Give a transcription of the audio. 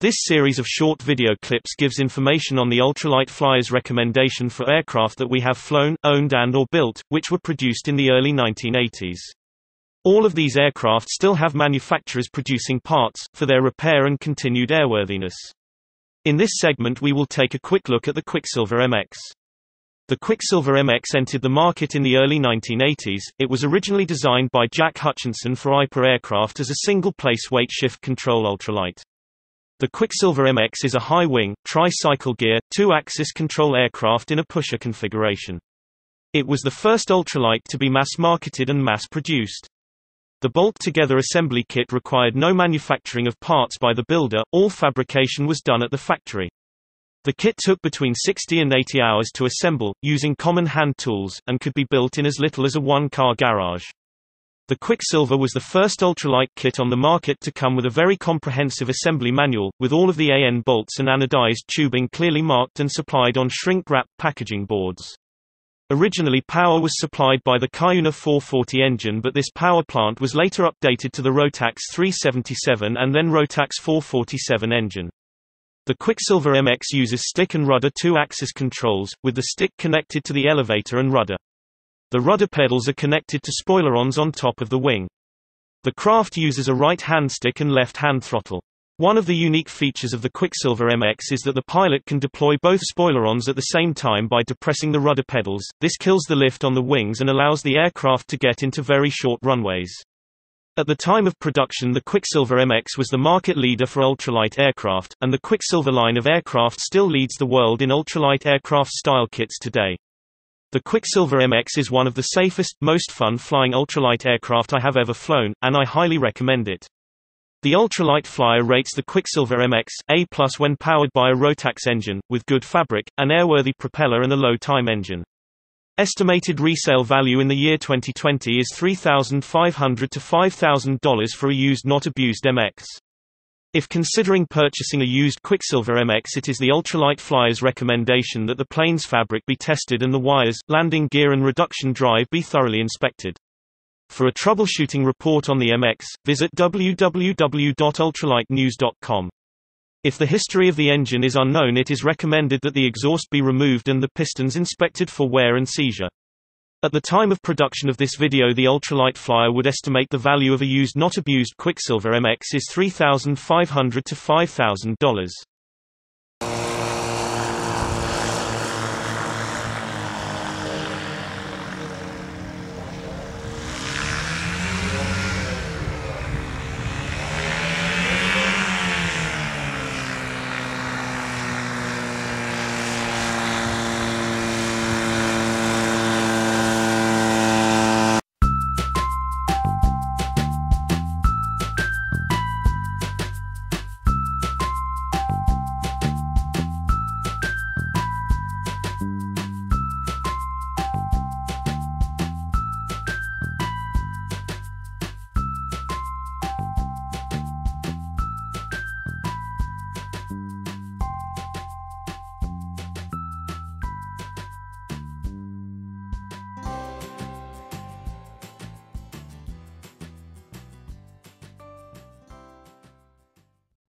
This series of short video clips gives information on the Ultralight Flyer's recommendation for aircraft that we have flown, owned and or built, which were produced in the early 1980s. All of these aircraft still have manufacturers producing parts, for their repair and continued airworthiness. In this segment we will take a quick look at the Quicksilver MX. The Quicksilver MX entered the market in the early 1980s. It was originally designed by Jack Hutchinson for Eipper aircraft as a single-place weight shift control ultralight. The Quicksilver MX is a high-wing, tri-cycle gear, two-axis control aircraft in a pusher configuration. It was the first ultralight to be mass-marketed and mass-produced. The bolt-together assembly kit required no manufacturing of parts by the builder, all fabrication was done at the factory. The kit took between 60 and 80 hours to assemble, using common hand tools, and could be built in as little as a one-car garage. The Quicksilver was the first ultralight kit on the market to come with a very comprehensive assembly manual, with all of the AN bolts and anodized tubing clearly marked and supplied on shrink-wrap packaging boards. Originally power was supplied by the Cuyuna 440 engine but this power plant was later updated to the Rotax 377 and then Rotax 447 engine. The Quicksilver MX uses stick and rudder two-axis controls, with the stick connected to the elevator and rudder. The rudder pedals are connected to spoilerons on top of the wing. The craft uses a right-hand stick and left-hand throttle. One of the unique features of the Quicksilver MX is that the pilot can deploy both spoilerons at the same time by depressing the rudder pedals, this kills the lift on the wings and allows the aircraft to get into very short runways. At the time of production the Quicksilver MX was the market leader for ultralight aircraft, and the Quicksilver line of aircraft still leads the world in ultralight aircraft style kits today. The Quicksilver MX is one of the safest, most fun flying ultralight aircraft I have ever flown, and I highly recommend it. The ultralight flyer rates the Quicksilver MX, A+, when powered by a Rotax engine, with good fabric, an airworthy propeller and a low-time engine. Estimated resale value in the year 2020 is $3,500 to $5,000 for a used not abused MX. If considering purchasing a used Quicksilver MX it is the ultralight flyer's recommendation that the plane's fabric be tested and the wires, landing gear and reduction drive be thoroughly inspected. For a troubleshooting report on the MX, visit www.ultralightnews.com. If the history of the engine is unknown it is recommended that the exhaust be removed and the pistons inspected for wear and seizure. At the time of production of this video the ultralight flyer would estimate the value of a used not abused Quicksilver MX is 3,500 to $5,000.